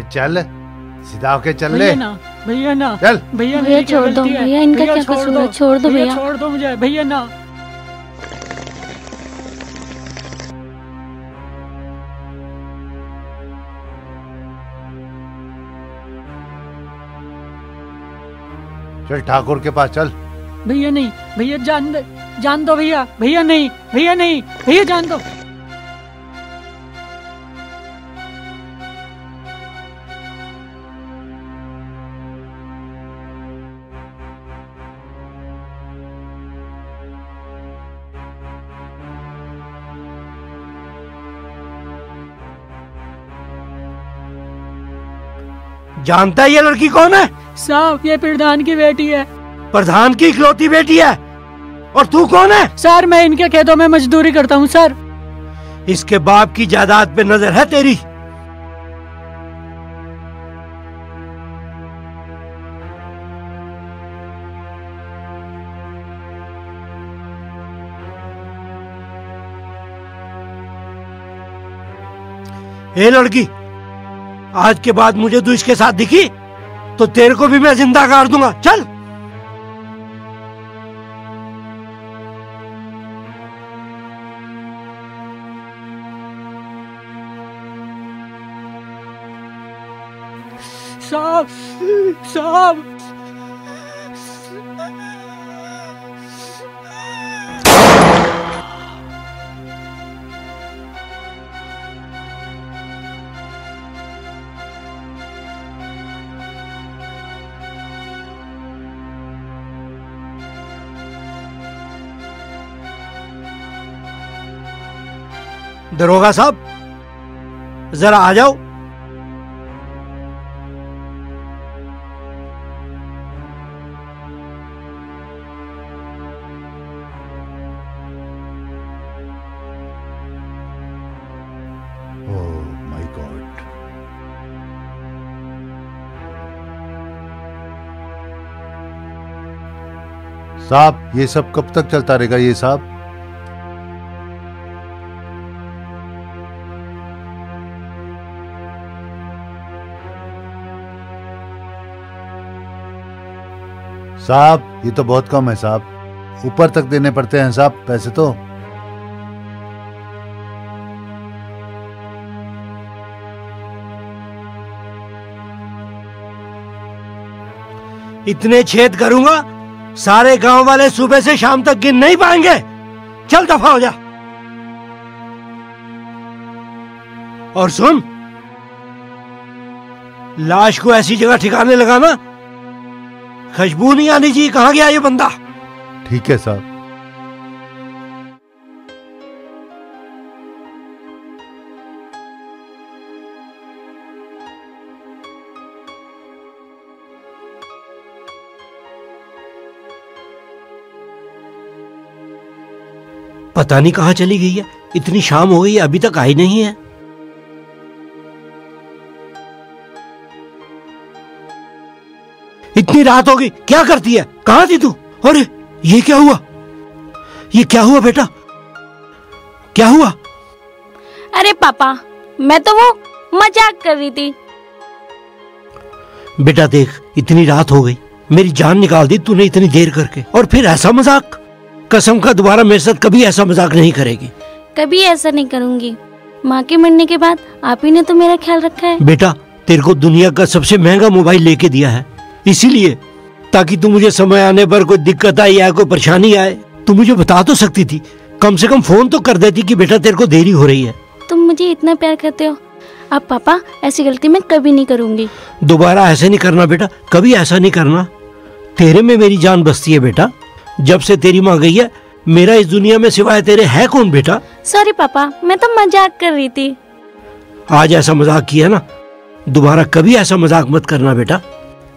अबे चल सीधा होके चल ले। भैया ना चल। भैया भैया छोड़ दो भैया इनका क्या कसूर है? छोड़ दो भैया। छोड़ दो मुझे भैया ना। चल ठाकुर के पास चल। भैया नहीं भैया जान दे जान दो भैया भैया नहीं भैया नहीं भैया जान दो। जानता है ये लड़की कौन है? साहब ये प्रधान की बेटी है। प्रधान की इकलौती बेटी है। और तू कौन है? सर मैं इनके खेतों में मजदूरी करता हूँ सर। इसके बाप की जायदाद पे नज़र है तेरी। ए लड़की आज के बाद मुझे तू इसके साथ दिखी तो तेरे को भी मैं ज़िंदा कर दूँगा। चल। साहब साहब दरोगा साहब जरा आ जाओ। गॉड साहब, ये सब कब तक चलता रहेगा ये साहब? साहब, ये तो बहुत कम है साहब। ऊपर तक देने पड़ते हैं साहब, पैसे तो। इतने छेद करूँगा, सारे गाँव वाले सुबह से शाम तक गिन नहीं पाएँगे। चल दफ़ा हो जा। और सुन, लाश को ऐसी जगह ठिकाने लगाना खुशबू नहीं आनी चाहिए कहाँ गया ये बंदा? ठीक है साहब। पता नहीं कहाँ चली गई है। इतनी शाम हो गई है, अभी तक आई नहीं है। इतनी रात हो गई क्या करती है? कहा थी तू? अरे ये क्या हुआ? ये क्या हुआ बेटा? क्या हुआ? अरे पापा मैं तो वो मज़ाक कर रही थी। बेटा देख इतनी रात हो गई मेरी जान निकाल दी तूने इतनी देर करके और फिर ऐसा मज़ाक? कसम का दोबारा मेरे साथ कभी ऐसा मज़ाक नहीं करेगी। कभी ऐसा नहीं करूँगी। माँ के मरने के बाद आप ही ने तो मेरा ख्याल रखा है। बेटा तेरे को दुनिया का सबसे महँगा मोबाइल लेके दिया है। इसीलिए ताकि तुम मुझे समय आने पर कोई दिक्कत आई या कोई परेशानी आए तुम मुझे बता तो सकती थी। कम से कम फ़ोन तो कर देती कि बेटा तेरे को देरी हो रही है। तुम मुझे इतना प्यार करते हो। अब पापा ऐसी गलती मैं कभी नहीं करूँगी। दोबारा ऐसे नहीं करना बेटा कभी ऐसा नहीं करना। तेरे में मेरी जान बसती है बेटा। जब से तेरी माँ गई है मेरा इस दुनिया में सिवाय तेरे है कौन बेटा? सॉरी पापा मैं तो मज़ाक कर रही थी। आज ऐसा मज़ाक किया ना दोबारा कभी ऐसा मज़ाक मत करना बेटा।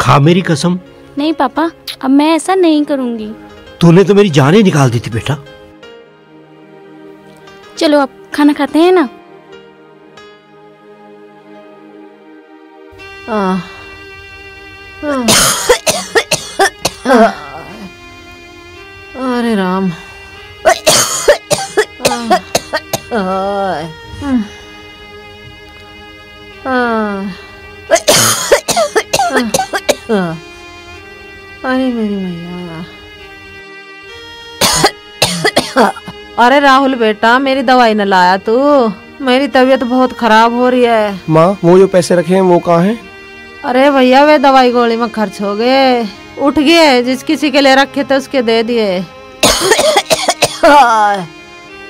खा मेरी कसम नहीं पापा अब मैं ऐसा नहीं करूँगी तूने तो मेरी जान ही निकाल दी थी बेटा चलो अब खाना खाते हैं ना। अरे राम आह, आह, हम्म। अरे मेरी मैया। अरे राहुल बेटा मेरी दवाई न लाया तू। मेरी तबीयत तो बहुत खराब हो रही है। माँ वो जो पैसे रखे हैं वो कहाँ हैं? अरे भैया वे दवाई गोली में खर्च हो गए। उठ गए जिस किसी के लिए रखे थे उसके दे दिए।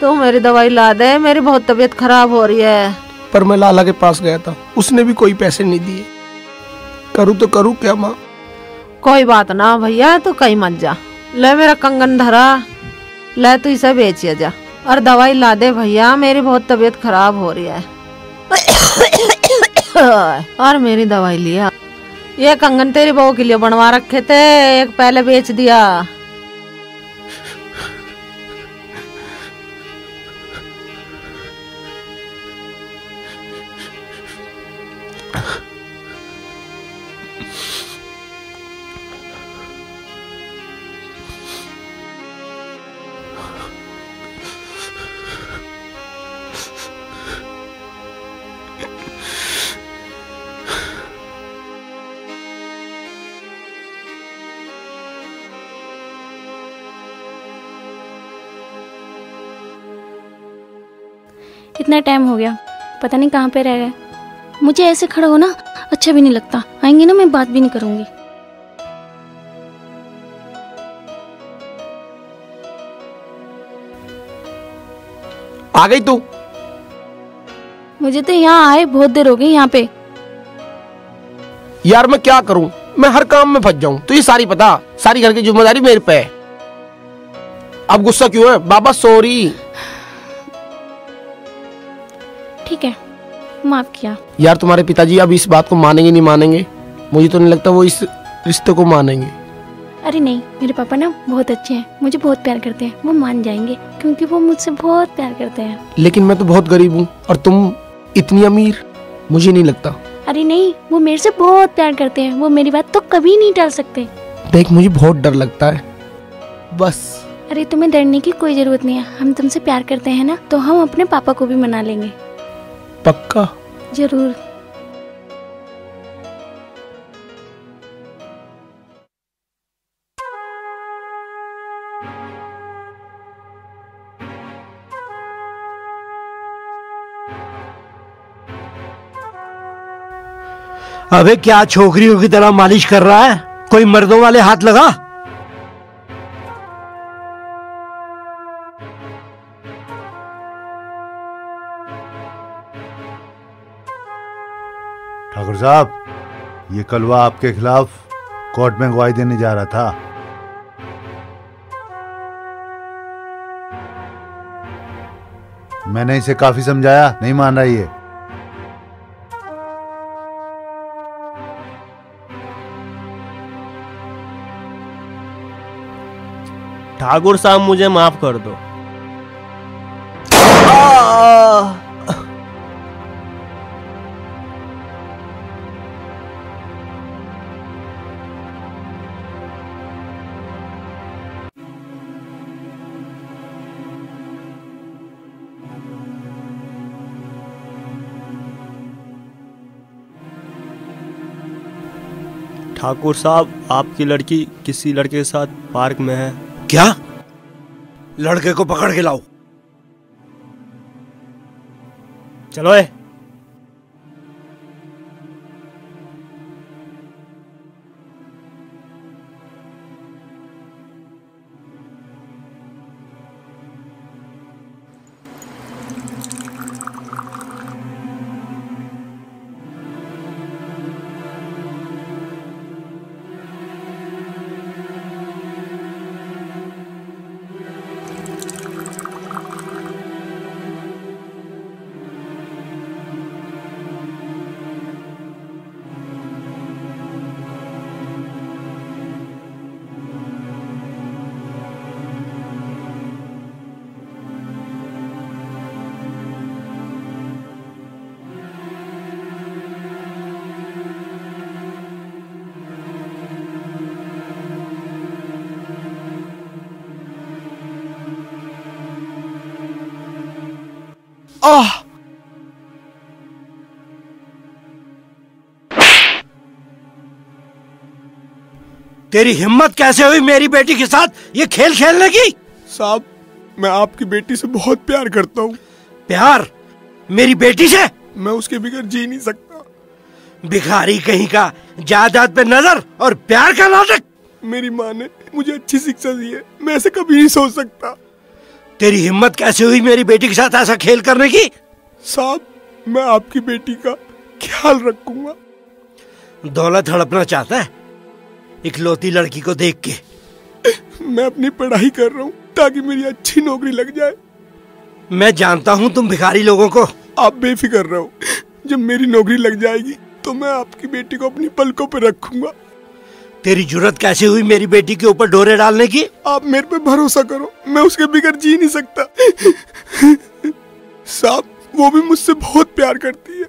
तो मेरी दवाई ला दे मेरी बहुत तबीयत खराब हो रही है। पर मैं लाला के पास गया था उसने भी कोई पैसे नहीं दिए। करूँ तो करूँ क्या माँ? कोई बात ना भैया, तू कहीं मत जा। ले मेरा कंगन धरा, ले तू इसे बेचिए जा। और दवाई ला दे भैया, मेरी बहुत तबीयत खराब हो रही है। और मेरी दवाई लिया। ये कंगन तेरी बहू के लिए बनवा रखे थे, एक पहले बेच दिया। इतना टाइम हो गया। पता नहीं कहाँ पे रह गए। मुझे ऐसे खड़ा होना अच्छा भी नहीं लगता। आएँगे ना मैं बात भी नहीं करूँगी। आ गई तू। मुझे तो यहाँ आए बहुत देर हो गई यहाँ पे। यार मैं क्या करूँ? मैं हर काम में फंस जाऊँ। तो ये सारी पता सारी घर की ज़िम्मेदारी मेरे पे है। अब गुस्सा क्यों है? बाबा सॉरी ठीक है। माफ़ किया। यार तुम्हारे पिताजी अब इस बात को मानेंगे नहीं मानेंगे? मुझे तो नहीं लगता वो इस रिश्ते को मानेंगे। अरे नहीं मेरे पापा ना बहुत अच्छे हैं। मुझे बहुत प्यार करते हैं। वो मान जाएँगे क्योंकि वो मुझसे बहुत प्यार करते हैं। लेकिन मैं तो बहुत गरीब हूँ और तुम इतनी अमीर? मुझे नहीं लगता। अरे नहीं वो मेरे से बहुत प्यार करते हैं। वो मेरी बात तो कभी नहीं टाल सकते। देख मुझे बहुत डर लगता है। बस। अरे तुम्हें डरने की कोई ज़रूरत नहीं है। हम तुमसे प्यार करते हैं ना तो हम अपने पापा को भी मना लेंगे। पक्का? ज़रूर। अबे क्या छोकरियों की तरह मालिश कर रहा है? कोई मर्दों वाले हाथ लगा? साहब ये कलवा आपके खिलाफ कोर्ट में गवाही देने जा रहा था। मैंने इसे काफ़ी समझाया नहीं मान रहा ये। ठाकुर साहब मुझे माफ़ कर दो। ठाकुर साहब आपकी लड़की किसी लड़के के साथ पार्क में है। क्या? लड़के को पकड़ के लाओ। चलो ए। आह तेरी हिम्मत कैसे हुई मेरी बेटी के साथ ये खेल खेलने की? साहब मैं आपकी बेटी से बहुत प्यार करता हूँ। प्यार? मेरी बेटी से? मैं उसके बगैर जी नहीं सकता। भिखारी कहीं का जायदाद पे नज़र और प्यार का नाटक। मेरी माँ ने मुझे अच्छी शिक्षा दी है। मैं ऐसे कभी नहीं सोच सकता। तेरी हिम्मत कैसे हुई मेरी बेटी के साथ ऐसा खेल करने की? साहब मैं आपकी बेटी का ख्याल रखूँगा। दौलत हड़पना चाहता है? इकलौती लड़की को देख के। मैं अपनी पढ़ाई कर रहा हूँ ताकि मेरी अच्छी नौकरी लग जाए। मैं जानता हूँ तुम भिखारी लोगों को। आप बेफिक्र रहो। जब मेरी नौकरी लग जाएगी तो मैं आपकी बेटी को अपनी पलकों पर रखूँगा। तेरी ज़रूरत कैसे हुई मेरी बेटी के ऊपर डोरे डालने की? आप मेरे पे भरोसा करो मैं उसके बगैर जी नहीं सकता। साहब वो भी मुझसे बहुत प्यार करती है।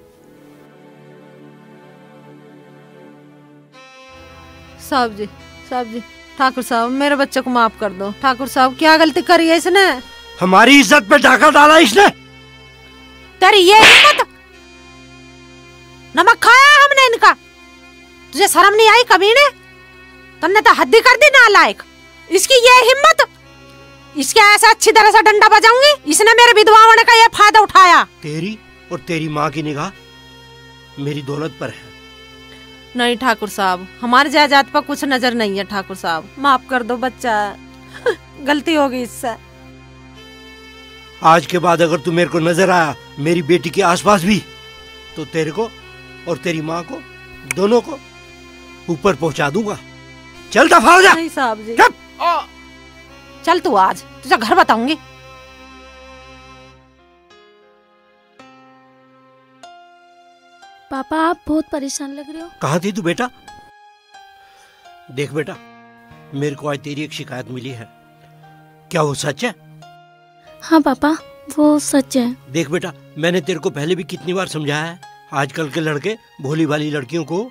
साहब जी साहब जी ठाकुर साहब मेरे बच्चे को माफ़ कर दो। ठाकुर साहब क्या गलती करी है इसने? हमारी इज़्ज़त पे डाका डाला इसने। तेरी ये हिम्मत? नमक खाया हमने इनका। तुझे शर्म नहीं आई कभी ने? तुमने तो हद्दी कर दी नालायक। इसकी ये हिम्मत? इसके ऐसा अच्छी तरह से डंडा बजाऊँगी? इसने मेरे विधवा होने का ये फ़ायदा उठाया। तेरी और तेरी माँ की निगाह मेरी दौलत पर है। नहीं ठाकुर साहब हमारे जायदाद पर कुछ नज़र नहीं है ठाकुर साहब। माफ़ कर दो बच्चा। गलती होगी इससे। आज के बाद अगर तू मेरे को नज़र आया मेरी बेटी के आसपास भी तो तेरे को और तेरी माँ को दोनों को ऊपर पहुँचा दूँगा। चल दफ़ा हो जा। नहीं साहब जी। चुप! चल तू आज तुझे घर बताऊँगी। पापा आप बहुत परेशान लग रहे हो। कहा थी तू बेटा? देख बेटा मेरे को आज तेरी एक शिकायत मिली है। क्या वो सच है? हाँ पापा वो सच है। देख बेटा मैंने तेरे को पहले भी कितनी बार समझाया है। आजकल के लड़के भोली भाली लड़कियों को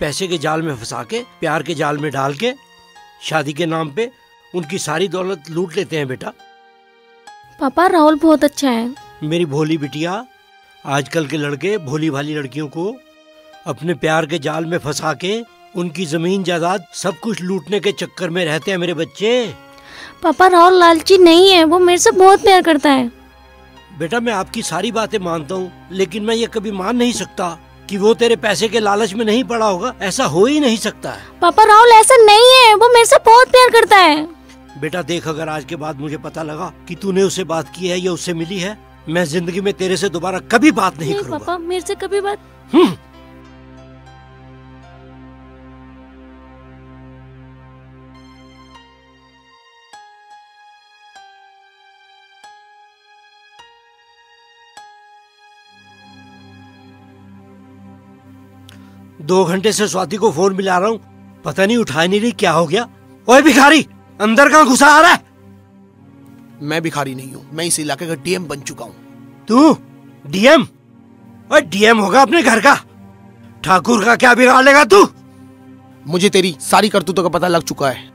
पैसे के जाल में फंसा के प्यार के जाल में डाल के शादी के नाम पे उनकी सारी दौलत लूट लेते हैं बेटा। पापा राहुल बहुत अच्छा है। मेरी भोली बिटिया आजकल के लड़के भोली भाली लड़कियों को अपने प्यार के जाल में फंसा के उनकी ज़मीन जायदाद सब कुछ लूटने के चक्कर में रहते हैं मेरे बच्चे। पापा राहुल लालची नहीं है वो मेरे से बहुत प्यार करता है। बेटा मैं आपकी सारी बातें मानता हूँ लेकिन मैं ये कभी मान नहीं सकता। कि वो तेरे पैसे के लालच में नहीं पड़ा होगा ऐसा हो ही नहीं सकता है। पापा राहुल ऐसा नहीं है वो मेरे से बहुत प्यार करता है। बेटा देख अगर आज के बाद मुझे पता लगा कि तूने उसे बात की है या उससे मिली है मैं ज़िंदगी में तेरे से दोबारा कभी बात नहीं नहीं करूँगा। पापा मेरे से कभी बात दो घंटे से स्वाति को फ़ोन मिला रहा हूँ। पता नहीं उठा नहीं रही क्या हो गया? ओए भिखारी अंदर कहाँ घुसा आ रहा है? मैं भिखारी नहीं हूँ मैं इस इलाके का डीएम बन चुका हूँ। तू? डीएम? और डीएम होगा अपने घर का। ठाकुर का क्या बिगाड़ लेगा तू? मुझे तेरी सारी करतूतों का पता लग चुका है।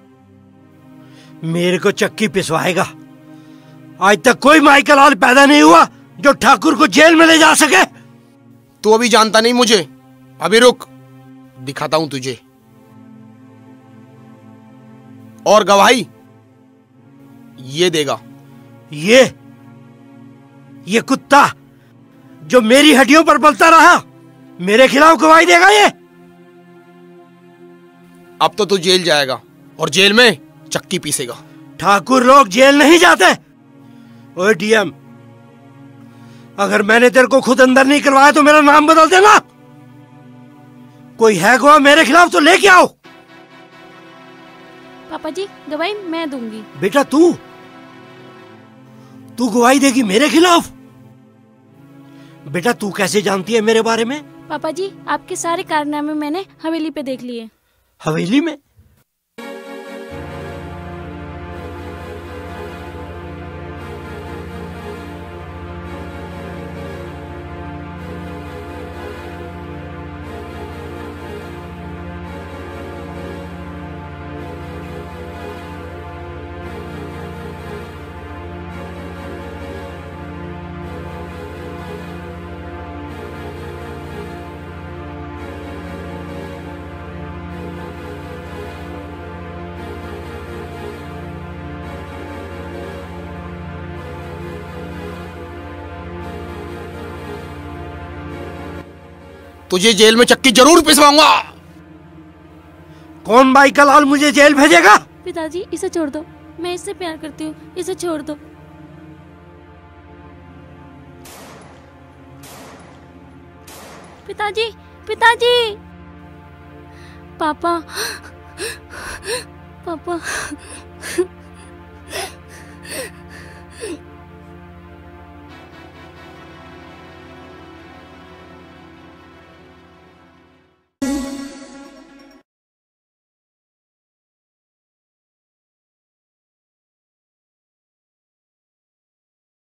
मेरे को चक्की पिसवाएगा। आज तक कोई माइकल लाल पैदा नहीं हुआ जो ठाकुर को जेल में ले जा सके। तू अभी जानता नहीं मुझे। अभी रुक। दिखाता हूँ तुझे। और गवाही? ये देगा। ये ये कुत्ता जो मेरी हड्डियों पर पलता रहा मेरे खिलाफ गवाही देगा ये? अब तो तू जेल जाएगा और जेल में चक्की पीसेगा। ठाकुर लोग जेल नहीं जाते। ओए डीएम अगर मैंने तेरे को खुद अंदर नहीं करवाया तो मेरा नाम बदल देना। कोई है गवाह मेरे खिलाफ तो लेके आओ। पापा जी गवाही मैं दूँगी। बेटा तू? तू गवाही देगी मेरे खिलाफ? बेटा तू कैसे जानती है मेरे बारे में? पापा जी आपके सारे कारनामे मैंने हवेली पे देख लिए। हवेली में? तुझे जेल में चक्की ज़रूर पिसवाऊँगा। कौन भाई का लाल मुझे जेल भेजेगा? पिताजी इसे छोड़ दो। मैं इससे प्यार करती हूँ। इसे छोड़ दो। पिताजी पिताजी! पापा पापा